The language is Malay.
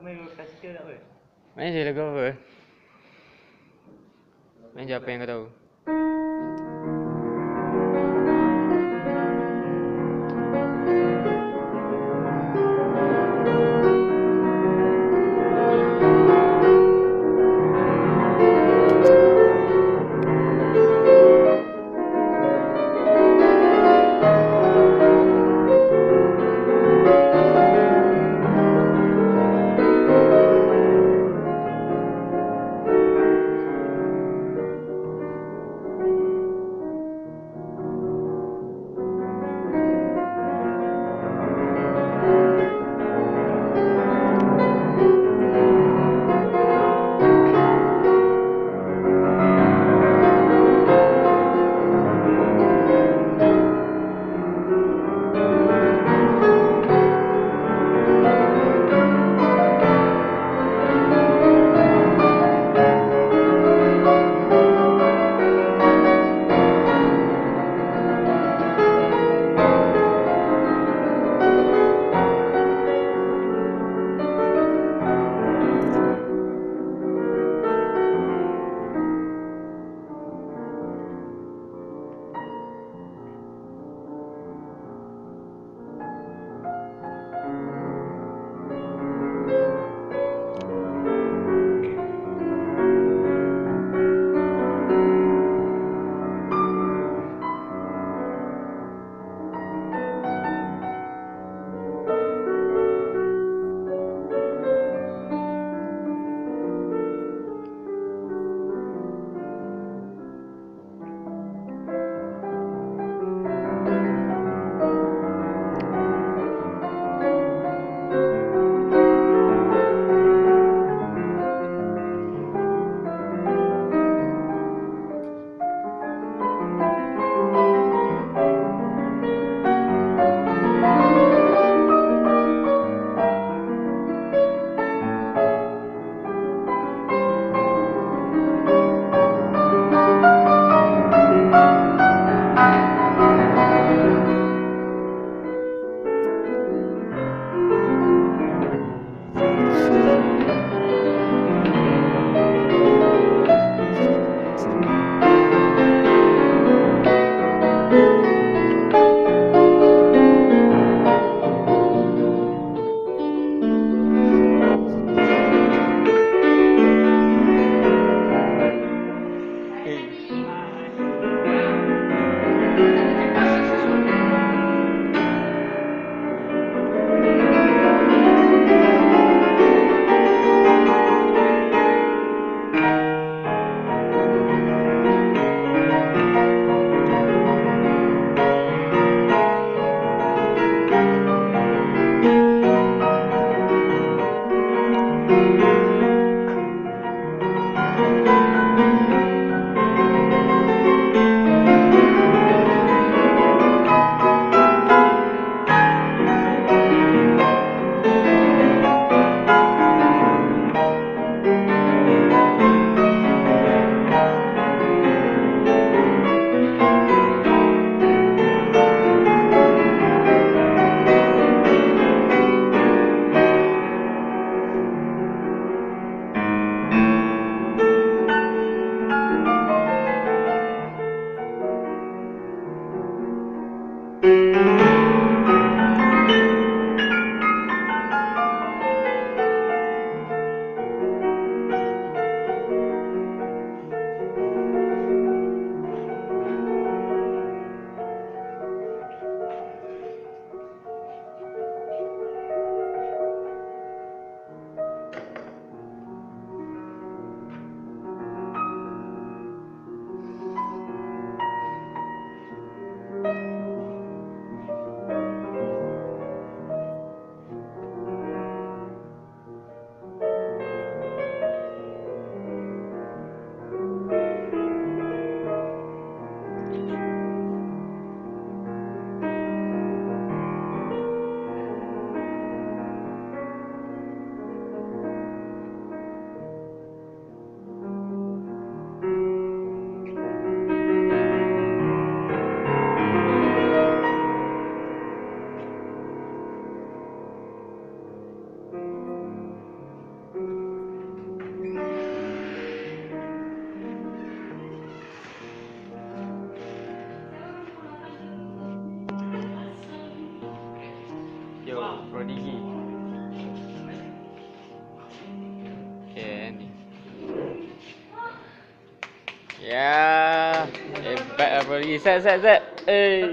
main classical tak apa? Main je lagu apa? Main je apa yang kau tahu. Prodigy. Okay, ni. Ya, hebat lah Prodigy. Set, set, set. Eh.